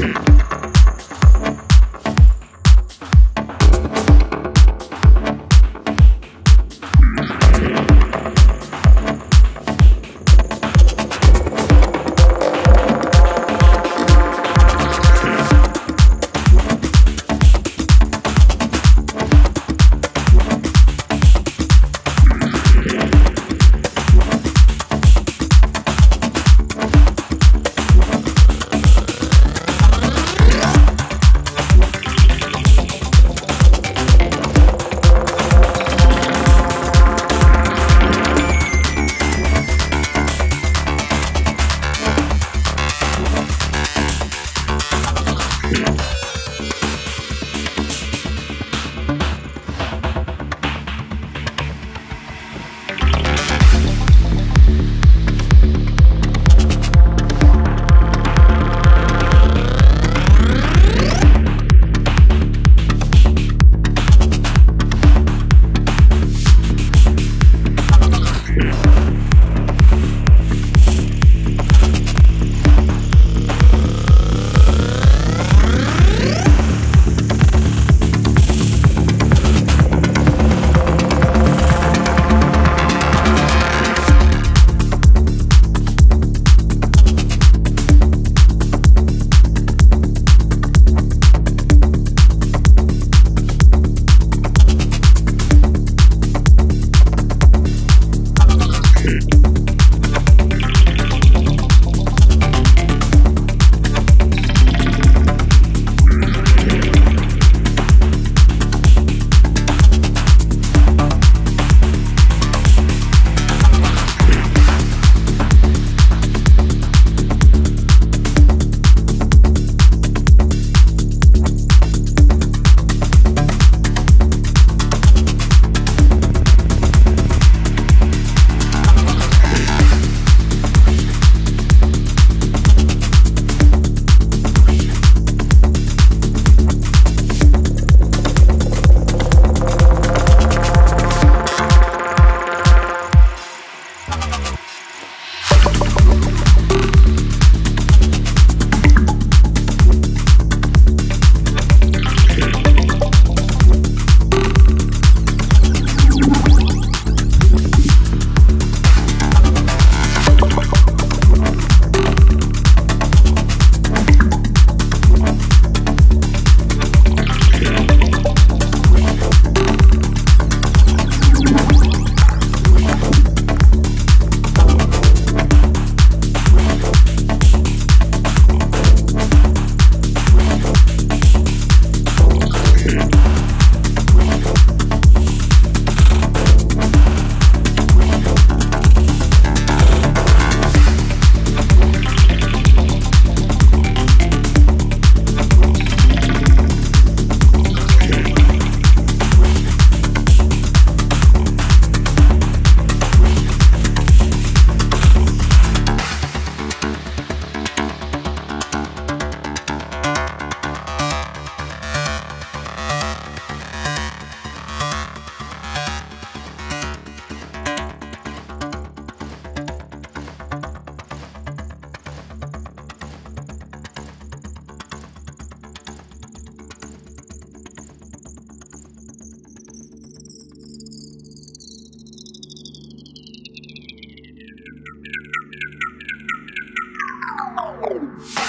うん Tchau!